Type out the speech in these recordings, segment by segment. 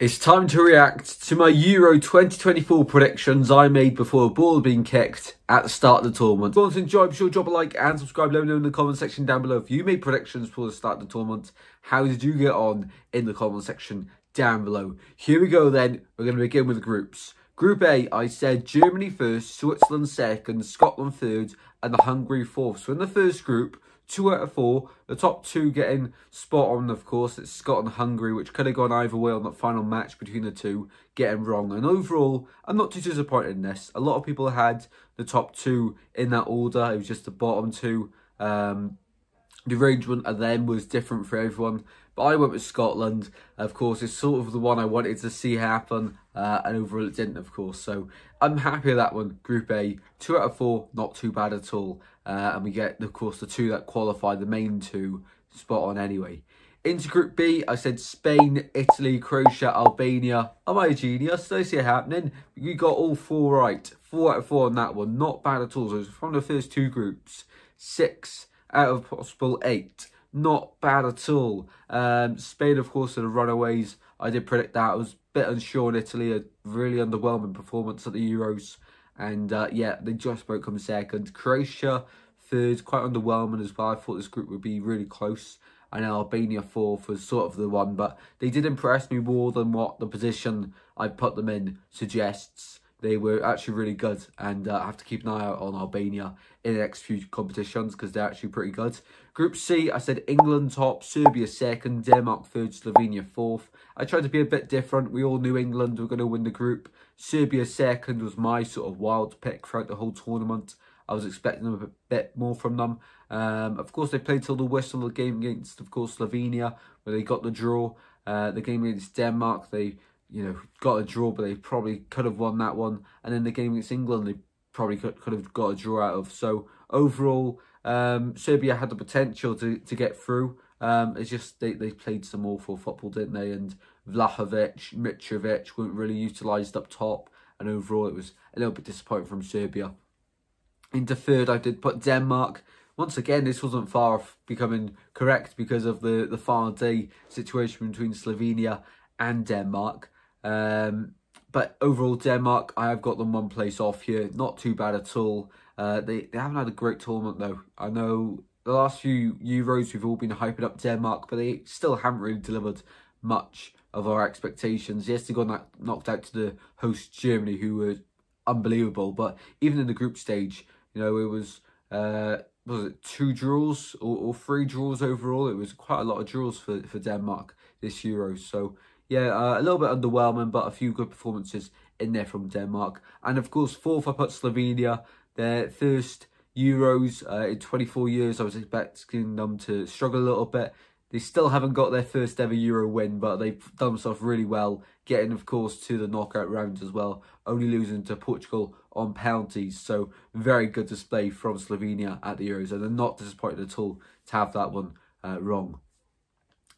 It's time to react to my Euro 2024 predictions I made before a ball being kicked at the start of the tournament. If you want to enjoy, be sure to drop a like and subscribe. Let me know in the comment section down below if you made predictions before the start of the tournament. How did you get on in the comment section down below? Here we go then. We're going to begin with the groups. Group A, I said Germany first, Switzerland second, Scotland third, and the Hungary fourth. So in the first group, two out of four. The top two getting spot on, of course. It's Scotland Hungary, which could have gone either way on that final match between the two, getting wrong. And overall, I'm not too disappointed in this. A lot of people had the top two in that order. It was just the bottom two. Um, the arrangement of them was different for everyone. But I went with Scotland. Of course, it's sort of the one I wanted to see happen. Uh, and overall it didn't, of course. So I'm happy with that one. Group A, two out of four, not too bad at all. Uh, and we get, of course, the two that qualify, the main two, spot on anyway. Into Group B, I said Spain, Italy, Croatia, Albania. Am I a genius? I see it happening. You got all four right. Four out of four on that one. Not bad at all. So from the first two groups, six out of possible eight. Not bad at all. Um, Spain, of course, are the runaways. I did predict that. I was a bit unsure in Italy. A really underwhelming performance at the Euros. And uh, yeah, they just broke come second. Croatia, third, quite underwhelming as well. I thought this group would be really close. And Albania fourth was sort of the one. But they did impress me more than what the position I put them in suggests they were actually really good and uh, I have to keep an eye out on Albania in the next few competitions because they're actually pretty good. Group C, I said England top, Serbia second, Denmark third, Slovenia fourth. I tried to be a bit different. We all knew England were going to win the group. Serbia second was my sort of wild pick throughout the whole tournament. I was expecting a bit more from them. Um, of course, they played till the whistle the game against, of course, Slovenia, where they got the draw. Uh, the game against Denmark, they you know, got a draw, but they probably could have won that one. And then the game against England, they probably could, could have got a draw out of. So overall, um, Serbia had the potential to, to get through. Um, it's just they, they played some awful football, didn't they? And Vlahovic, Mitrovic weren't really utilised up top. And overall, it was a little bit disappointing from Serbia. Into third, I did put Denmark. Once again, this wasn't far off becoming correct because of the, the final day situation between Slovenia and Denmark. Um, but overall, Denmark, I have got them one place off here. Not too bad at all. Uh, they, they haven't had a great tournament, though. I know the last few Euros, we've all been hyping up Denmark, but they still haven't really delivered much of our expectations. Yes, they got knocked out to the host Germany, who were unbelievable. But even in the group stage, you know, it was... Uh, was it two draws or, or three draws overall? It was quite a lot of draws for, for Denmark this Euro. So yeah, uh, a little bit underwhelming, but a few good performances in there from Denmark. And of course, fourth, I put Slovenia. Their first Euros uh, in 24 years. I was expecting them to struggle a little bit. They still haven't got their first ever Euro win, but they've done themselves really well, getting, of course, to the knockout rounds as well, only losing to Portugal on penalties. So, very good display from Slovenia at the Euros, and they're not disappointed at all to have that one uh, wrong.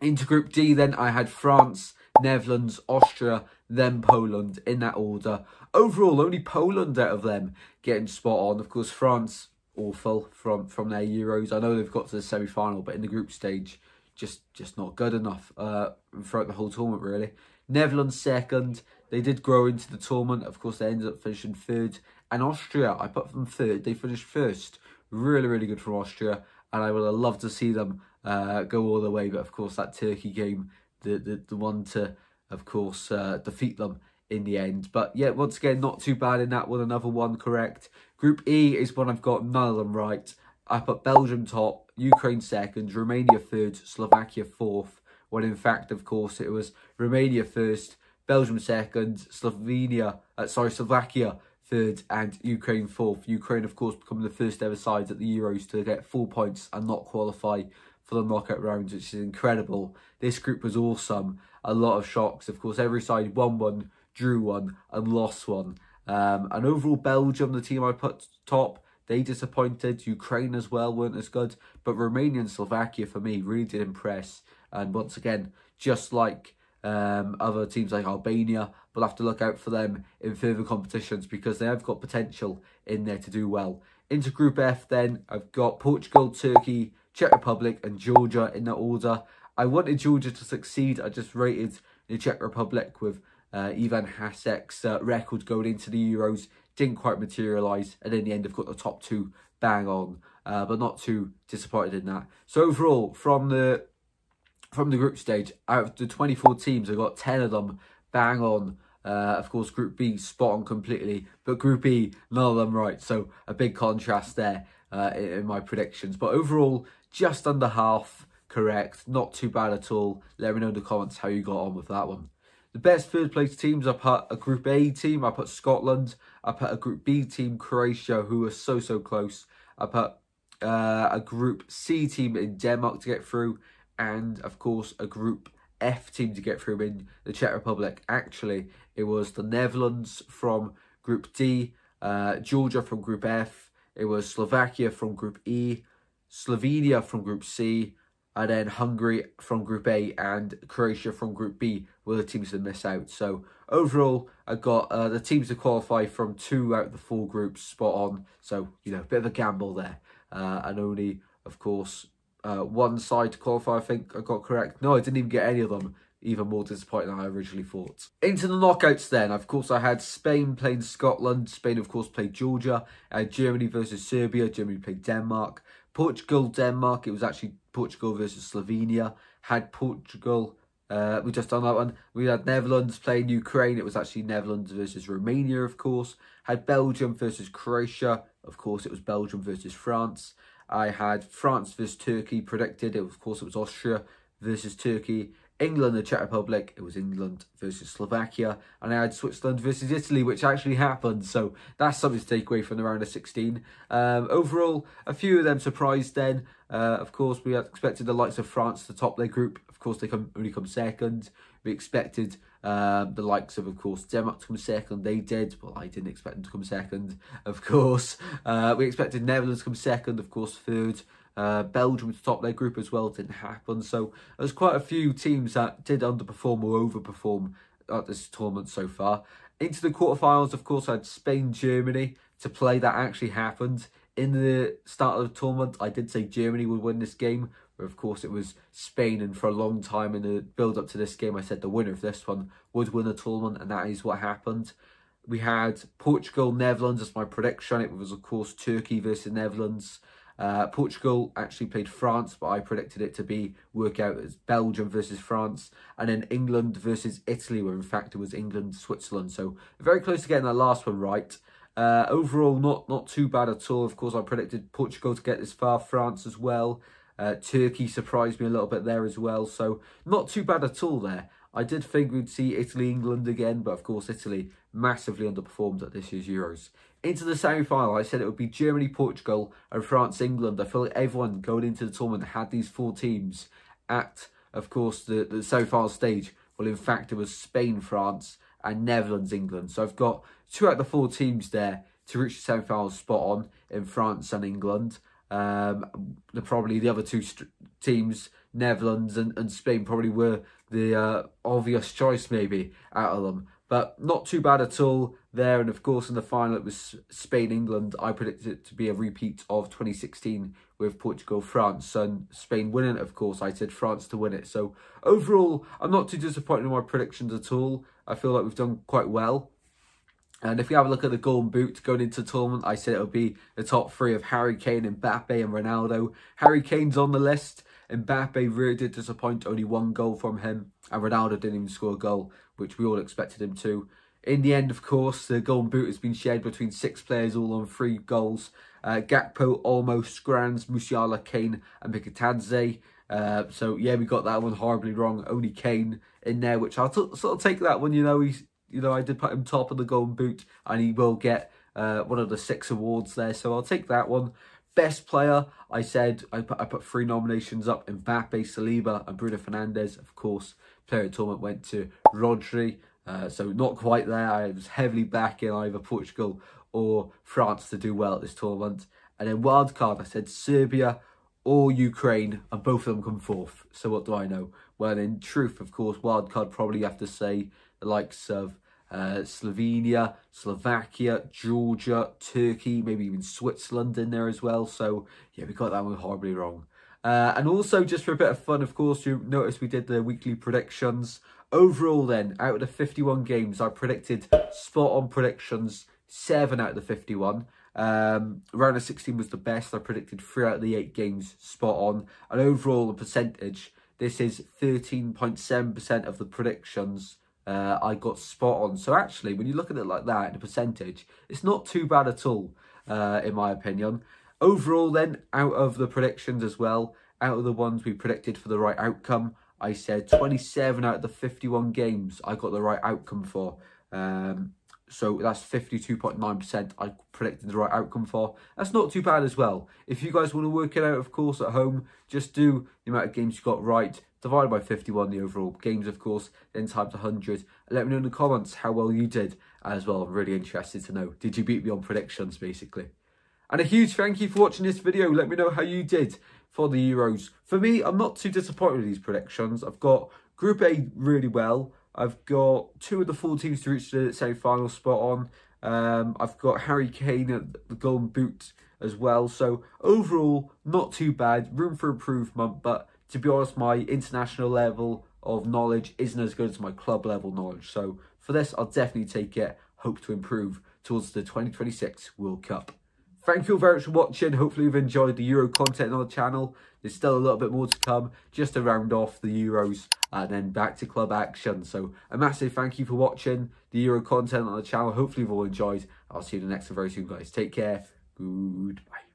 Into Group D, then, I had France Netherlands, Austria, then Poland in that order. Overall, only Poland out of them getting spot on. Of course, France, awful from, from their Euros. I know they've got to the semi-final, but in the group stage, just just not good enough uh, throughout the whole tournament, really. Netherlands second. They did grow into the tournament. Of course, they ended up finishing third. And Austria, I put them third. They finished first. Really, really good for Austria. And I would have loved to see them uh, go all the way. But of course, that Turkey game the, the, the one to, of course, uh, defeat them in the end. But yeah, once again, not too bad in that one. Another one correct. Group E is one I've got none of them right. I put Belgium top, Ukraine second, Romania third, Slovakia fourth. When in fact, of course, it was Romania first, Belgium second, Slovenia, uh, sorry, Slovakia third, and Ukraine fourth. Ukraine, of course, becoming the first ever side at the Euros to get four points and not qualify for the knockout rounds, which is incredible. This group was awesome. A lot of shocks. Of course, every side won one, drew one, and lost one. Um, and overall, Belgium, the team I put top, they disappointed. Ukraine as well weren't as good. But Romania and Slovakia, for me, really did impress. And once again, just like um, other teams like Albania, we'll have to look out for them in further competitions because they have got potential in there to do well. Into Group F then, I've got Portugal, Turkey, Czech Republic and Georgia in that order. I wanted Georgia to succeed. I just rated the Czech Republic with uh, Ivan Hasek's uh, record going into the Euros. Didn't quite materialise, and in the end, they've got the top two bang on, uh, but not too disappointed in that. So overall, from the from the group stage, out of the 24 teams, I got 10 of them bang on. Uh, of course, Group B spot on completely, but Group E, none of them right. So a big contrast there uh, in, in, my predictions. But overall, just under half correct. Not too bad at all. Let me know in the comments how you got on with that one. The best third place teams, I put a Group A team, I put Scotland, I put a Group B team, Croatia, who were so, so close. I put uh, a Group C team in Denmark to get through, and of course a Group F team to get through in the Czech Republic. Actually, it was the Netherlands from Group D, uh, Georgia from Group F, it was Slovakia from Group E, Slovenia from Group C, and then Hungary from Group A and Croatia from Group B were the teams that miss out. So overall, I got uh, the teams to qualify from two out of the four groups spot on. So, you know, a bit of a gamble there. Uh, and only, of course, uh, one side to qualify, I think I got correct. No, I didn't even get any of them. Even more disappointing than I originally thought. Into the knockouts then. Of course, I had Spain playing Scotland. Spain, of course, played Georgia. Uh, Germany versus Serbia. Germany played Denmark. Portugal, Denmark. It was actually Portugal versus Slovenia. Had Portugal uh, we just done that one. We had Netherlands playing Ukraine. It was actually Netherlands versus Romania, of course. Had Belgium versus Croatia. Of course, it was Belgium versus France. I had France versus Turkey predicted. It of course, it was Austria versus Turkey. England and the Czech Republic, it was England versus Slovakia. And I had Switzerland versus Italy, which actually happened. So that's something to take away from the round of 16. Um, overall, a few of them surprised then. Uh, of course, we had expected the likes of France to top their group. Of course, they come, only come second. We expected um, the likes of, of course, Denmark to come second. They did. Well, I didn't expect them to come second, of course. Uh, we expected Netherlands to come second, of course, third. Uh, Belgium to top their group as well didn't happen. So there's quite a few teams that did underperform or overperform at this tournament so far. Into the quarterfinals, of course, I had Spain, Germany to play. That actually happened. In the start of the tournament, I did say Germany would win this game. But of course, it was Spain, and for a long time in the build up to this game, I said the winner of this one would win the tournament, and that is what happened. We had Portugal, Netherlands as my prediction. It was, of course, Turkey versus Netherlands. Uh, Portugal actually played France, but I predicted it to be work out as Belgium versus France, and then England versus Italy, where in fact it was England Switzerland. So very close to getting that last one right. Uh, overall, not not too bad at all. Of course, I predicted Portugal to get this far, France as well. Uh, Turkey surprised me a little bit there as well, so not too bad at all there. I did think we'd see Italy, England again, but of course Italy massively underperformed at this year's Euros. Into the semi-final, I said it would be Germany, Portugal and France, England. I feel like everyone going into the tournament had these four teams at, of course, the, the semi-final stage. Well, in fact, it was Spain, France and Netherlands, England. So I've got two out of the four teams there to reach the semi-final spot on in France and England. Um, the probably the other two teams, Netherlands and, and Spain, probably were the uh, obvious choice maybe out of them. But not too bad at all there. And of course, in the final, it was Spain England. I predicted it to be a repeat of 2016 with Portugal France and Spain winning. Of course, I said France to win it. So overall, I'm not too disappointed in my predictions at all. I feel like we've done quite well. And if you have a look at the Golden Boot going into tournament, I said it would be the top three of Harry Kane, and Mbappe and Ronaldo. Harry Kane's on the list. Mbappe really did disappoint, only one goal from him. And Ronaldo didn't even score a goal, which we all expected him to. In the end, of course, the Golden Boot has been shared between six players, all on three goals. Uh, Gakpo, Olmo, Schranz, Musiala, Kane and Mikautadze. Uh, so, yeah, we got that one horribly wrong. Only Kane in there, which I'll sort of take that one, you know, he's you know, I did put him top of the Golden Boot, and he will get uh, one of the six awards there. So I'll take that one. Best player, I said I put, I put three nominations up: Mbappe, Saliba, and Bruno Fernandes. Of course, player of the tournament went to Rodri. Uh, so not quite there. I was heavily backing either Portugal or France to do well at this tournament. And then wild card, I said Serbia or Ukraine, and both of them come fourth. So what do I know? Well, in truth, of course, wild card probably have to say the likes of uh, Slovenia, Slovakia, Georgia, Turkey, maybe even Switzerland in there as well. So, yeah, we got that one horribly wrong. Uh, and also, just for a bit of fun, of course, you notice we did the weekly predictions Overall, then, out of the 51 games, I predicted spot on predictions, 7 out of the 51. Um, round of 16 was the best. I predicted 3 out of the 8 games spot on. And overall, the percentage, this is 13.7% of the predictions uh, I got spot on. So actually, when you look at it like that, the percentage, it's not too bad at all, uh, in my opinion. Overall, then, out of the predictions as well, out of the ones we predicted for the right outcome, I said 27 out of the 51 games I got the right outcome for. Um, so that's 52.9% I predicted the right outcome for. That's not too bad as well. If you guys want to work it out, of course, at home, just do the amount of games you got right, divided by 51, the overall games, of course, then times 100. Let me know in the comments how well you did as well. I'm really interested to know. Did you beat me on predictions, basically? And a huge thank you for watching this video. Let me know how you did for the Euros. For me, I'm not too disappointed with these predictions. I've got Group A really well. I've got two of the four teams to reach the semi-final spot on. Um, I've got Harry Kane at the Golden Boot as well. So overall, not too bad. Room for improvement. But to be honest, my international level of knowledge isn't as good as my club level knowledge. So for this, I'll definitely take it. Hope to improve towards the 2026 World Cup. Thank you very much for watching. Hopefully you've enjoyed the Euro content on the channel. There's still a little bit more to come just to round off the Euros and then back to club action. So a massive thank you for watching the Euro content on the channel. Hopefully you've all enjoyed. I'll see you in the next one very soon, guys. Take care. Goodbye.